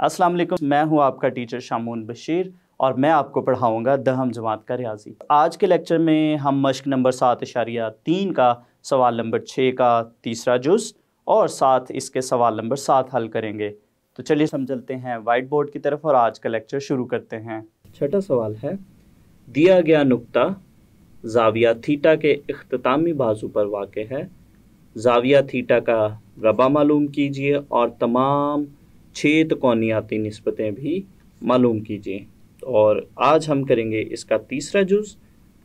अस्सलाम वालेकुम, मैं हूँ आपका टीचर शामून बशीर और मैं आपको पढ़ाऊँगा दहम जमात का रियाजी। आज के लेक्चर में हम मश्क नंबर सात इशारिया तीन का, सवाल नंबर छः का तीसरा जुज़ और साथ इसके सवाल नंबर सात हल करेंगे। तो चलिए हम चलते हैं वाइट बोर्ड की तरफ़ और आज का लेक्चर शुरू करते हैं। छठा सवाल है, दिया गया नुक्ता जाविया थीटा के अख्तामी बाजू पर वाक़ है। जाविया थीटा का रबा मालूम कीजिए और तमाम छः कौनियाती नस्बतें भी मालूम कीजिए। और आज हम करेंगे इसका तीसरा जुज़,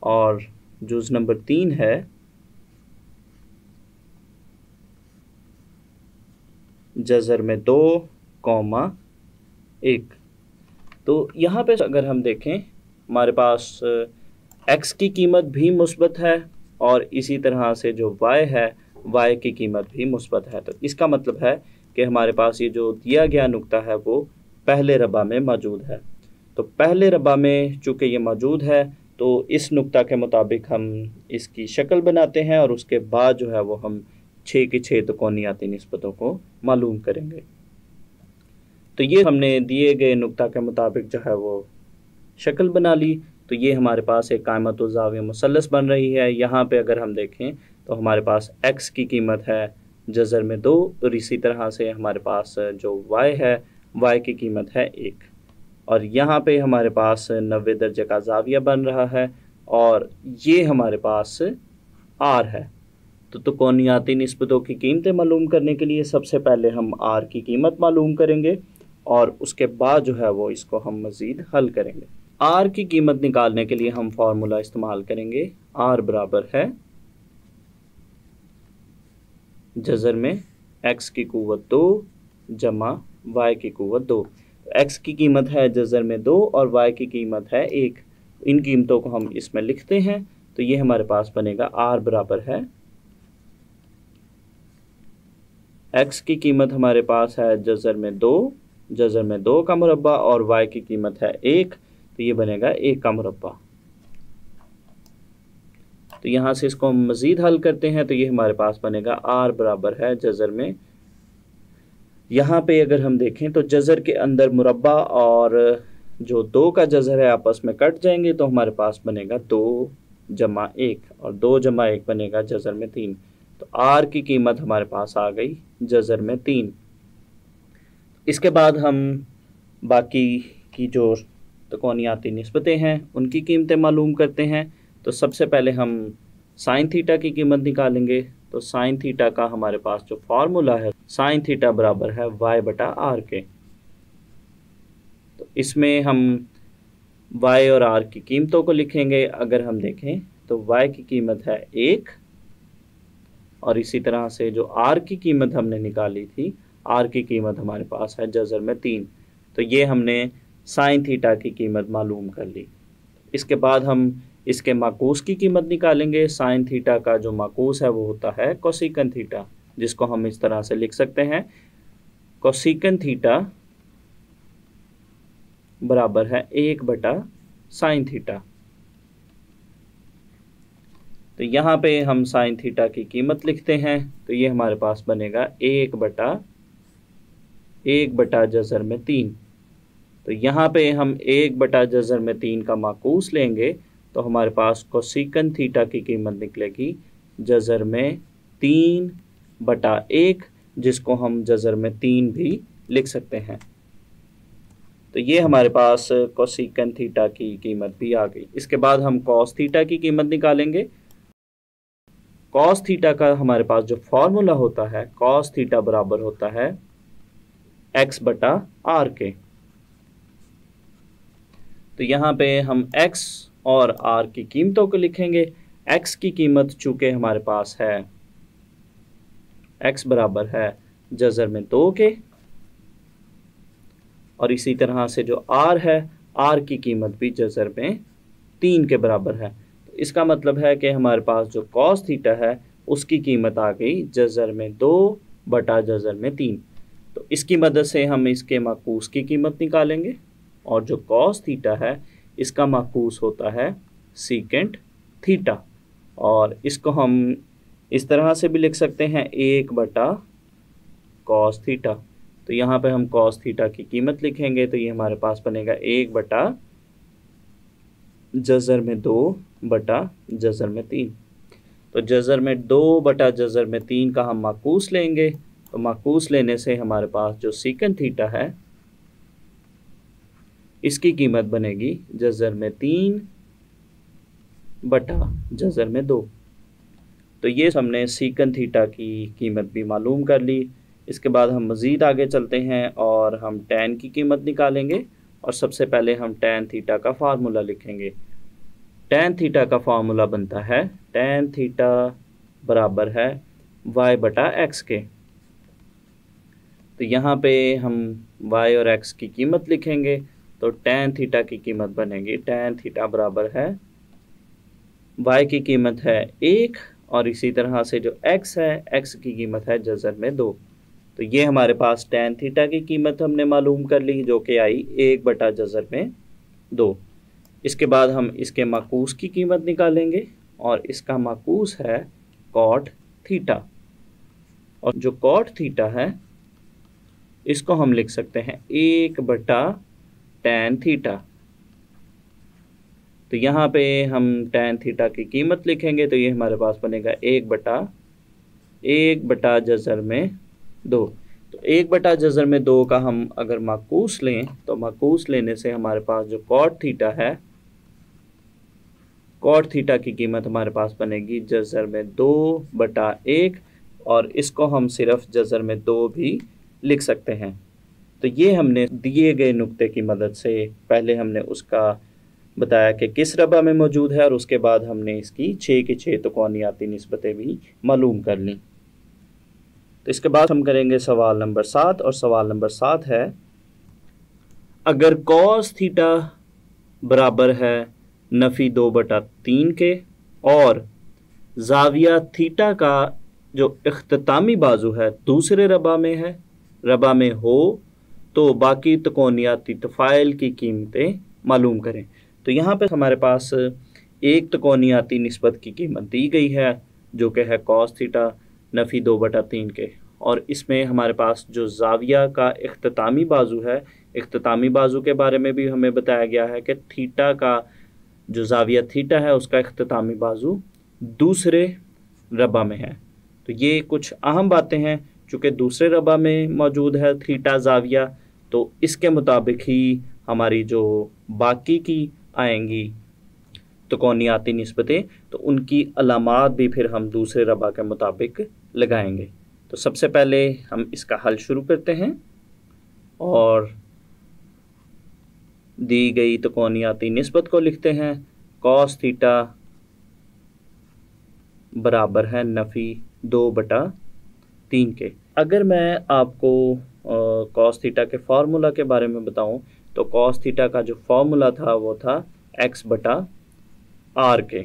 और जुज़ नंबर तीन है, जज़र में दो, कौमा एक। तो यहाँ पे अगर हम देखें, हमारे पास एक्स की कीमत भी मुस्बत है, और इसी तरह से जो वाई है वाई की कीमत भी मुस्बत है। तो इसका मतलब है कि हमारे पास ये जो दिया गया नुक्ता है, वो पहले रबा में मौजूद है। तो पहले रबा में चूँकि ये मौजूद है तो इस नुक्ता के मुताबिक हम इसकी शक्ल बनाते हैं और उसके बाद जो है वो हम छः की छः तकोनियाती नस्बतों को मालूम करेंगे। तो ये हमने दिए गए नुक्ता के मुताबिक जो है वो शक्ल बना ली। तो ये हमारे पास एक कायमत जाविया मुसलस बन रही है। यहाँ पे अगर हम देखें तो हमारे पास एक्स की कीमत है जज़र में दो, और इसी तरह से हमारे पास जो वाई है वाई की कीमत है एक। और यहाँ पे हमारे पास नबे दर्जे का जाविया बन रहा है, और ये हमारे पास आर है। तो तो तकोनियाती नस्बतों की कीमतें मालूम करने के लिए सबसे पहले हम आर की कीमत मालूम करेंगे, और उसके बाद जो है वो इसको हम मज़ीद हल करेंगे। आर की कीमत निकालने के लिए हम फार्मूला इस्तेमाल करेंगे, आर बराबर है जज़र में एक्स की कुवत दो जमा वाई की कुवत दो। एक्स की कीमत है जज़र में दो और वाई की कीमत है एक। इन कीमतों को हम इसमें लिखते हैं तो ये हमारे पास बनेगा आर बराबर है। एक्स की कीमत हमारे पास है जज़र में दो, जज़र में दो का मुरबा और वाई की कीमत है एक तो ये बनेगा एक का मुरबा तो यहाँ से इसको हम मज़ीद हल करते हैं तो ये हमारे पास बनेगा आर बराबर है जज़र में। यहाँ पे अगर हम देखें तो जज़र के अंदर मुरबा और जो दो का जज़र है आपस में कट जाएँगे तो हमारे पास बनेगा दो जमा एक और दो जमा एक बनेगा जज़र में तीन। तो आर की कीमत हमारे पास आ गई जज़र में तीन। इसके बाद हम बाकी की जो तकोनियाती नस्बतें हैं, उनकी कीमतें मालूम करते हैं। तो सबसे पहले हम साइन थीटा की कीमत निकालेंगे। तो साइन थीटा का हमारे पास जो फार्मूला है, साइन थीटा बराबर है वाई बटा आर के। तो इसमें हम वाई और आर की कीमतों को लिखेंगे। अगर हम देखें तो वाई की कीमत है एक, और इसी तरह से जो आर की कीमत हमने निकाली थी आर की कीमत हमारे पास है जज़र में तीन। तो ये हमने साइन थीटा की कीमत मालूम कर ली। इसके बाद हम इसके माकूस की कीमत निकालेंगे। साइन थीटा का जो माकूस है, वो होता है कोसिकन थीटा, जिसको हम इस तरह से लिख सकते हैं। कोसिकन थीटा बराबर है एक बटा साइन थीटा। तो यहाँ पे हम साइन थीटा की कीमत लिखते हैं तो ये हमारे पास बनेगा एक बटा एक बटा जज़र में तीन। तो यहाँ पे हम एक बटा जज़र में तीन का माकूस लेंगे तो हमारे पास कोसिकन थीटा की कीमत निकलेगी जज़र में तीन बटा एक, जिसको हम जज़र में तीन भी लिख सकते हैं। तो ये हमारे पास कोसिकन थीटा की कीमत भी आ गई। इसके बाद हम कॉस थीटा की कीमत निकालेंगे। कॉस थीटा का हमारे पास जो फॉर्मूला होता है कॉस थीटा बराबर होता है एक्स बटा आर के। तो यहाँ पे हम एक्स और आर की कीमतों को लिखेंगे। एक्स की कीमत चूँकि हमारे पास है। एक्स बराबर है जज़र में दो के। और इसी तरह से जो आर है आर की कीमत भी जज़र में तीन के बराबर है। तो इसका मतलब है कि हमारे पास जो कॉस थीटा है, उसकी कीमत आ गई जज़र में दो बटा जज़र में तीन। तो इसकी मदद से हम इसके माकूस की कीमत निकालेंगे और जो कॉस थीटा है इसका माकूस होता है सीकेंट थीटा और इसको हम इस तरह से भी लिख सकते हैं, एक बटा कॉस थीटा तो यहाँ पे हम कॉस थीटा की कीमत लिखेंगे तो ये हमारे पास बनेगा एक बटा जजर में दो बटा जजर में तीन। तो जजर में दो बटा जजर में तीन का हम माकूस लेंगे। तो माकूस लेने से हमारे पास जो सीकन थीटा है इसकी कीमत बनेगी जजर में तीन बटा जजर में दो। तो ये हमने सीकन थीटा की कीमत भी मालूम कर ली। इसके बाद हम मज़ीद आगे चलते हैं और हम टैन की कीमत निकालेंगे और सबसे पहले हम टैन थीटा का फार्मूला लिखेंगे। टैन थीटा का फार्मूला बनता है टैन थीटा बराबर है वाई बटा एक्स के। तो यहाँ पे हम वाई और एक्स की कीमत लिखेंगे। तो टैन थीटा की कीमत बनेगी टैन थीटा बराबर है वाई की कीमत है एक, और इसी तरह से जो एक्स है एक्स की कीमत है जजर में दो। तो ये हमारे पास टेन थीटा की कीमत हमने मालूम कर ली, जो कि आई एक बटा जजर में दो। इसके बाद हम इसके माकूस की कीमत निकालेंगे, और इसका माकूस है कॉट थीटा और जो कॉट थीटा है, इसको हम लिख सकते हैं एक बटा टेन थीटा तो यहाँ पे हम टेन थीटा की कीमत लिखेंगे तो ये हमारे पास बनेगा एक बटा एक बटा जजर में दो। तो एक बटा जजर में दो का हम अगर माकूस लें तो माकूस लेने से हमारे पास जो कॉट थीटा है कॉट थीटा की कीमत हमारे पास बनेगी जजर में दो बटा एक, और इसको हम सिर्फ़ जजर में दो भी लिख सकते हैं। तो ये हमने दिए गए नुक्ते की मदद से पहले हमने उसका बताया कि किस रबा में मौजूद है और उसके बाद हमने इसकी छः की छः तकौनियाती नस्बतें भी मालूम कर ली। तो इसके बाद हम करेंगे सवाल नंबर सात और सवाल नंबर सात है, अगर कॉस थीटा बराबर है नफ़ी दो बटा तीन के और जाविया थीटा का जो अख्तामी बाजू है दूसरे रबा में है, रबा में हो तो बाकी तकोनियाती तफ़ाइल की कीमतें मालूम करें। तो यहाँ पर हमारे पास एक तकोनियाती नस्बत की कीमत दी गई है, जो कि है कॉस थीटा नफ़ी दो बटा तीन के। और इसमें हमारे पास जो जाविया का अख्तामी बाजू है अख्तामी बाजू के बारे में भी हमें बताया गया है कि थीटा का जो जाविया थीटा है, उसका अख्तामी बाजू दूसरे रबा में है। तो ये कुछ अहम बातें हैं, चूँकि दूसरे रबा में मौजूद है थीटा जाविया। तो इसके मुताबिक ही हमारी जो बाकी की आएँगी तो कौनियाती नस्बतें तो उनकी अलामत भी फिर हम दूसरे रबा के मुताबिक लगाएँगे। तो सबसे पहले हम इसका हल शुरू करते हैं और दी गई तो कौनियाती नस्बत को लिखते हैं। कॉस थीटा बराबर है नफ़ी दो बटा तीन के। अगर मैं आपको कॉस थीटा के फार्मूला के बारे में बताऊँ तो कॉस थीटा का जो फॉर्मूला था, वो था एक्स बटा आर के।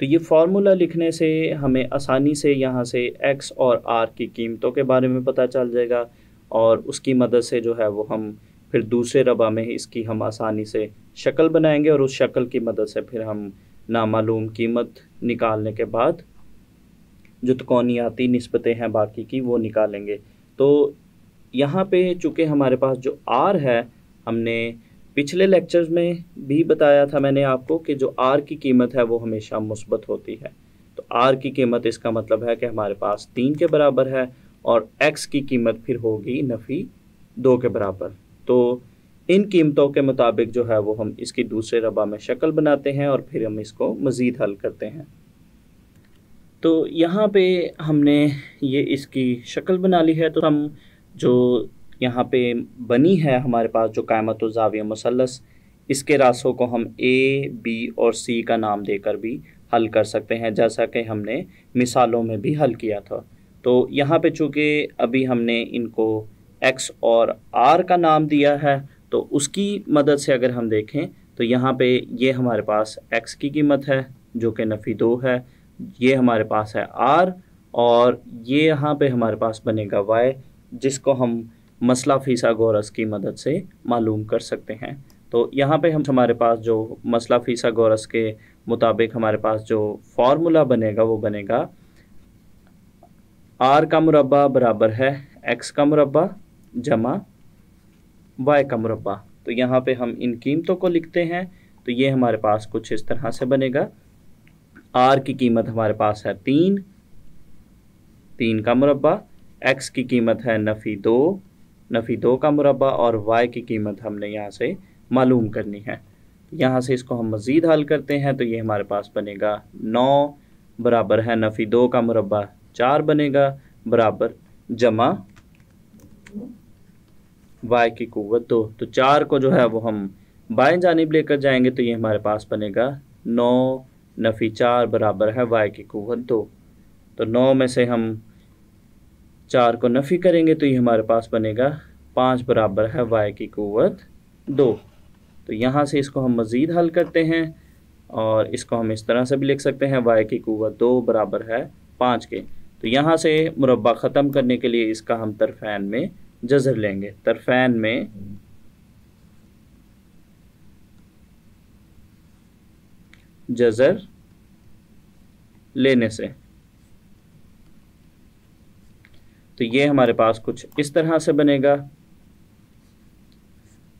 तो ये फार्मूला लिखने से हमें आसानी से यहाँ से एक्स और आर की कीमतों के बारे में पता चल जाएगा, और उसकी मदद से जो है वो हम फिर दूसरे रबा में इसकी हम आसानी से शक्ल बनाएँगे, और उस शक्ल की मदद से फिर हम नामालूम कीमत निकालने के बाद जो तकौनियाती नस्बतें हैं बाकी की, वो निकालेंगे। तो यहाँ पे चूँकि हमारे पास जो आर है, हमने पिछले लेक्चर्स में भी बताया था मैंने आपको कि जो आर की कीमत है वो हमेशा मुस्बत होती है। तो आर की कीमत इसका मतलब है कि हमारे पास तीन के बराबर है और एक्स की कीमत फिर होगी नफ़ी दो के बराबर। तो इन कीमतों के मुताबिक जो है वो हम इसकी दूसरे रबा में शक्ल बनाते हैं और फिर हम इसको मज़ीद हल करते हैं। तो यहाँ पे हमने ये इसकी शक्ल बना ली है। तो हम जो यहाँ पे बनी है हमारे पास, जो कायमत जाविया मसलस इसके रासों को हम ए बी और सी का नाम देकर भी हल कर सकते हैं, जैसा कि हमने मिसालों में भी हल किया था। तो यहाँ पे चूँकि अभी हमने इनको एक्स और आर का नाम दिया है तो उसकी मदद से अगर हम देखें तो यहाँ पे ये हमारे पास एक्स की कीमत है, जो कि नफ़ी दो है, ये हमारे पास है आर और ये यहाँ पे हमारे पास बनेगा वाई जिसको हम मसला फ़ीसा गोरस की मदद से मालूम कर सकते हैं। तो यहाँ पे हम हमारे पास जो मसला फ़ीसा गोरस के मुताबिक हमारे पास जो फार्मूला बनेगा, वो बनेगा आर का मुरबा बराबर है एक्स का मुरबा जमा वाई का मुरबा तो यहाँ पे हम इन कीमतों को लिखते हैं तो ये हमारे पास कुछ इस तरह से बनेगा। आर की कीमत हमारे पास है तीन तीन का मुरबा एक्स की कीमत है नफ़ी दो नफ़ी दो का मुरबा और वाई की कीमत हमने यहाँ से मालूम करनी है। यहाँ से इसको हम मज़ीद हल करते हैं तो ये हमारे पास बनेगा नौ, बराबर है नफ़ी दो का मुरबा चार बनेगा, बराबर जमा वाई की कुत दो। तो चार को जो है वो हम बाएँ जानब लेकर जाएँगे तो ये हमारे पास बनेगा नौ, नफ़ी चार, बराबर है वाई की कुत दो। तो नौ में से हम चार को नफ़ी करेंगे तो ये हमारे पास बनेगा पाँच बराबर है वाई की कुत दो। तो यहाँ से इसको हम मज़ीद हल करते हैं और इसको हम इस तरह से भी लिख सकते हैं वाई की कुत दो बराबर है पाँच के। तो यहाँ से मुरबा ख़त्म करने के लिए इसका हम तरफैन में जजर लेंगे। तरफैन में जजर लेने से। तो ये हमारे पास कुछ इस तरह से बनेगा।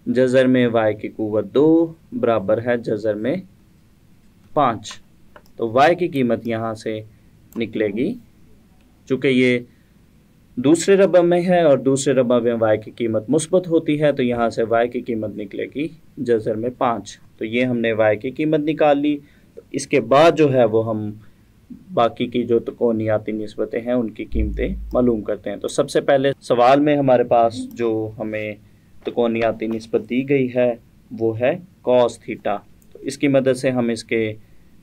जजर में वाई की कुत दो, बराबर है जजर में पाँच। तो वाई की कीमत यहाँ से निकलेगी, चूँकि ये दूसरे रबा में है और दूसरे रबा में वाई की कीमत मुस्बत होती है तो यहाँ से वाई की कीमत निकलेगी जजर में पाँच। तो ये हमने वाई की कीमत निकाल ली। तो इसके बाद जो है वो हम बाकी की जो तकोनियाती नस्बतें हैं, उनकी कीमतें मालूम करते हैं। तो सबसे पहले सवाल में हमारे पास जो हमें तकोनियाती नस्बत दी गई है, वो है कॉस थीटा तो इसकी मदद से हम इसके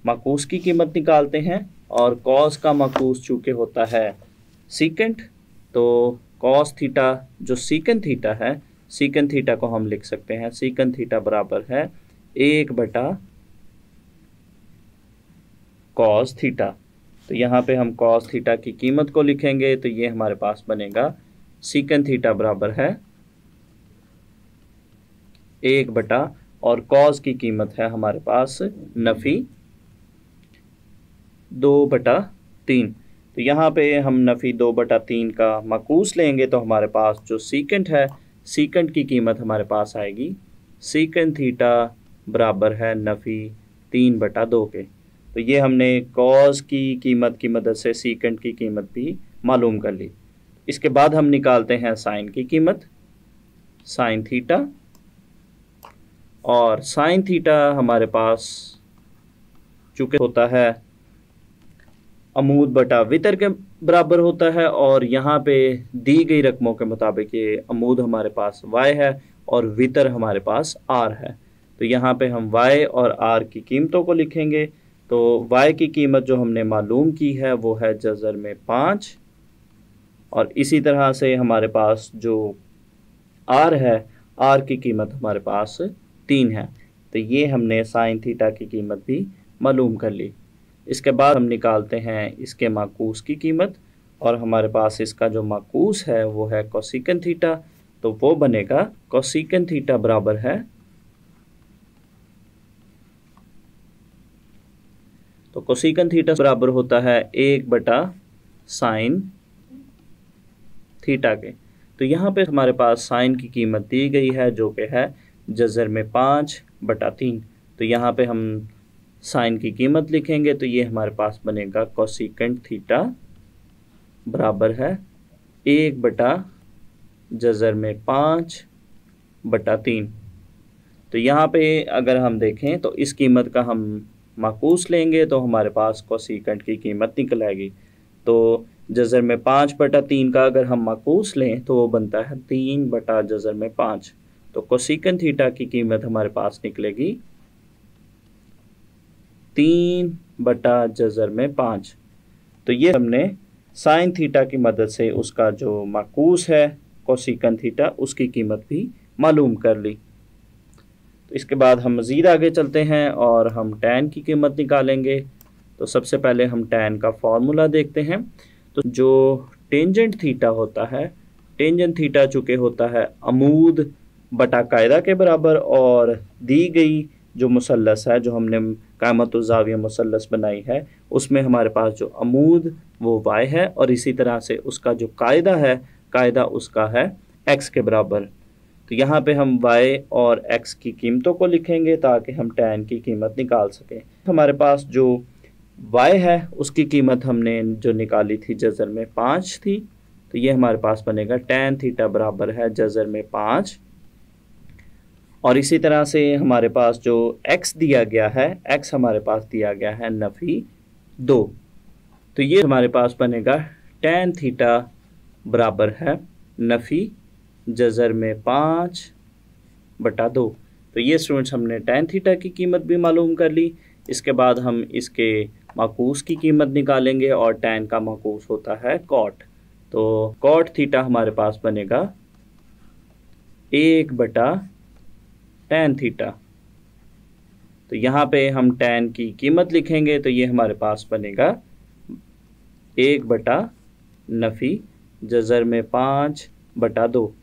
माकूस की कीमत निकालते हैं और कॉस का माकूस चूँकि होता है सीकेंट तो कॉस थीटा जो सीकन थीटा है सीकन थीटा को हम लिख सकते हैं। सीकन थीटा बराबर है एक बटा कॉस थीटा तो यहाँ पे हम कॉस थीटा की कीमत को लिखेंगे तो ये हमारे पास बनेगा सीकन थीटा बराबर है एक बटा, और कॉस की कीमत है हमारे पास नफ़ी दो बटा तीन। तो यहाँ पे हम नफ़ी दो बटा तीन का मकूस लेंगे तो हमारे पास जो सीकेंट है सीकेंट की कीमत हमारे पास आएगी सीकेंट थीटा बराबर है नफ़ी तीन बटा दो के। तो ये हमने कॉज की कीमत की मदद से सीकेंट की कीमत भी मालूम कर ली। इसके बाद हम निकालते हैं साइन की कीमत साइन थीटा और साइन थीटा हमारे पास चूँकि होता है अमूद बटा वितर के बराबर होता है, और यहाँ पे दी गई रकमों के मुताबिक ये अमूद हमारे पास वाई है और वितर हमारे पास आर है। तो यहाँ पे हम वाई और आर की कीमतों को लिखेंगे। तो वाई की कीमत जो हमने मालूम की है, वो है जजर में पाँच। और इसी तरह से हमारे पास जो आर है आर की कीमत हमारे पास तीन है। तो ये हमने साइन थीटा की कीमत भी मालूम कर ली। इसके बाद हम निकालते हैं इसके माकूस की कीमत, और हमारे पास इसका जो माकूस है, वो है कोसिकन थीटा। तो वो बनेगा कोसिकन थीटा बराबर है तो कोसिकन थीटा बराबर होता है एक बटा साइन थीटा के। तो यहाँ पे हमारे पास साइन की कीमत दी गई है, जो कि है जजर में पाँच बटा तीन। तो यहाँ पे हम साइन की कीमत लिखेंगे तो ये हमारे पास बनेगा कोसिकेंट थीटा बराबर है एक बटा जजर में पाँच बटा तीन। तो यहाँ पे अगर हम देखें तो इस कीमत का हम माकूस लेंगे तो हमारे पास कोसिकेंट की कीमत निकल आएगी तो जजर में पाँच बटा तीन का अगर हम माकूस लें तो वो बनता है तीन बटा जजर में पाँच। तो कोसिकन थीटा की कीमत हमारे पास निकलेगी तीन बटा जजर में पाँच। तो ये हमने साइन थीटा की मदद से उसका जो माकूस है कोसिकन थीटा, उसकी कीमत भी मालूम कर ली। इसके बाद हम मज़ीद आगे चलते हैं और हम टैन की कीमत निकालेंगे। तो सबसे पहले हम टैन का फार्मूला देखते हैं। तो जो टेंजेंट थीटा होता है, टेंजेंट थीटा चूँकि होता है अमूद बटा कायदा के बराबर और दी गई जो मुसलस है, जो हमने कामत जाविया मुसलस बनाई है, उसमें हमारे पास जो अमूद वो वाई है और इसी तरह से उसका जो कायदा है, कायदा उसका है एक्स के बराबर। तो यहाँ पे हम वाई और एक्स की कीमतों को लिखेंगे ताकि हम टैन की कीमत निकाल सकें। हमारे पास जो वाई है, उसकी कीमत हमने जो निकाली थी जजर में पाँच थी तो ये हमारे पास बनेगा टेन थीटा बराबर है जजर में पाँच। और इसी तरह से हमारे पास जो x दिया गया है, x हमारे पास दिया गया है नफ़ी दो। तो ये हमारे पास बनेगा टेन थीटा बराबर है नफ़ी जज़र में पाँच बटा दो। तो ये स्टूडेंट्स हमने टेन थीटा की कीमत भी मालूम कर ली। इसके बाद हम इसके माकूस की कीमत निकालेंगे और टेन का माकूस होता है कॉट तो कॉट थीटा हमारे पास बनेगा एक बटा टेन थीटा तो यहाँ पे हम टेन की कीमत लिखेंगे तो ये हमारे पास बनेगा एक बटा नफ़ी, जज़र में पाँच बटा दो।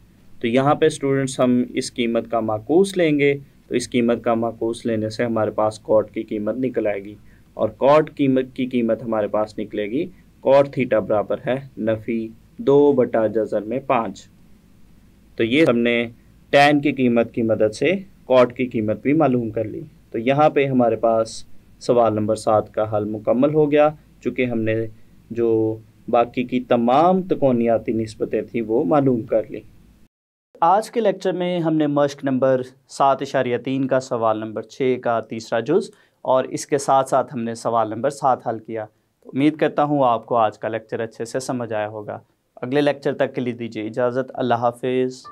तो यहाँ पे स्टूडेंट्स हम इस कीमत का माकूस लेंगे तो इस कीमत का माकूस लेने से हमारे पास कॉट की कीमत निकल आएगी। और कॉट कीमत की कीमत हमारे पास निकलेगी कॉट थीटा बराबर है नफ़ी दो बटा जज़र में पाँच। तो ये हमने टेन की कीमत की मदद से कॉट की कीमत भी मालूम कर ली। तो यहाँ पे हमारे पास सवाल नंबर सात का हल मुकम्मल हो गया, चूँकि हमने जो बाकी की तमाम तकोनियाती नस्बतें थी वो मालूम कर ली। आज के लेक्चर में हमने मश्क नंबर सात इशारिया तीन का, सवाल नंबर छः का, तीसरा जुज़ और इसके साथ साथ हमने सवाल नंबर सात हल किया। तो उम्मीद करता हूँ आपको आज का लेक्चर अच्छे से समझ आया होगा। अगले लेक्चर तक के लिए दीजिए इजाज़त। अल्लाह हाफिज़।